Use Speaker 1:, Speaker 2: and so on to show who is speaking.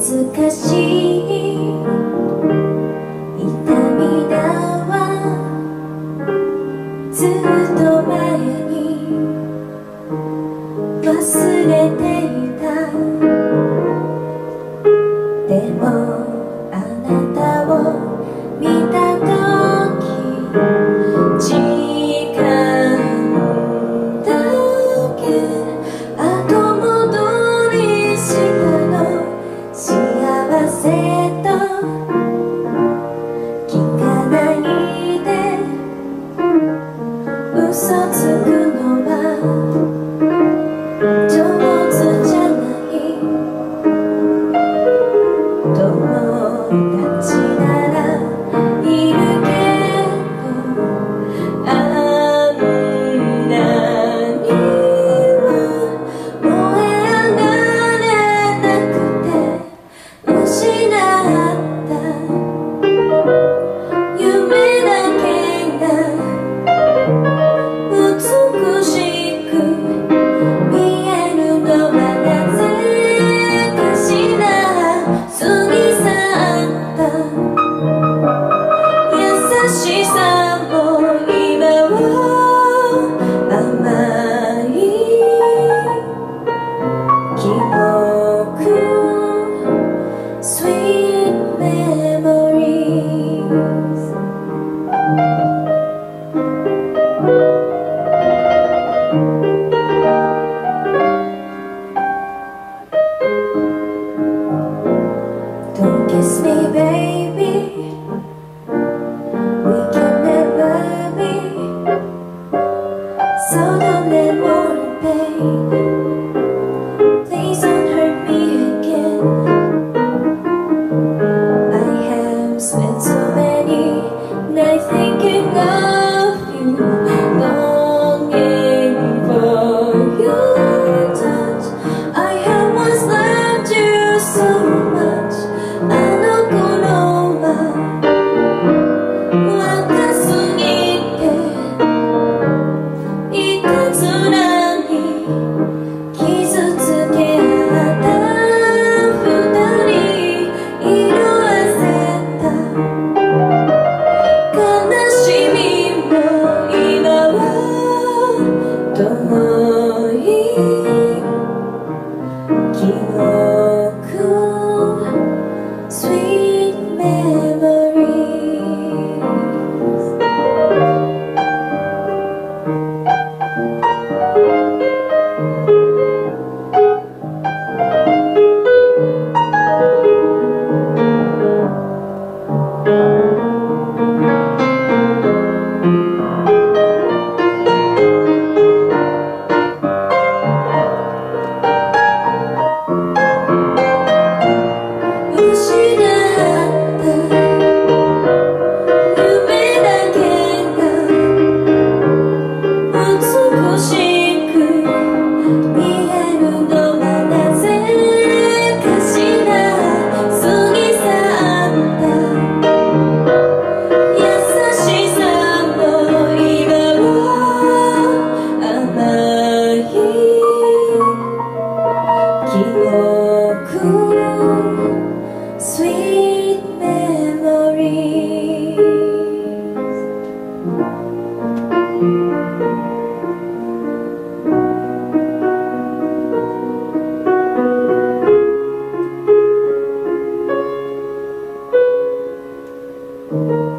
Speaker 1: 懐しい痛みだわずっと前に忘れていたでもあなたを Kiss me, baby. We can never be so down and morning, babe. Please don't hurt me again. I have spent so many nights thinking of. thank mm you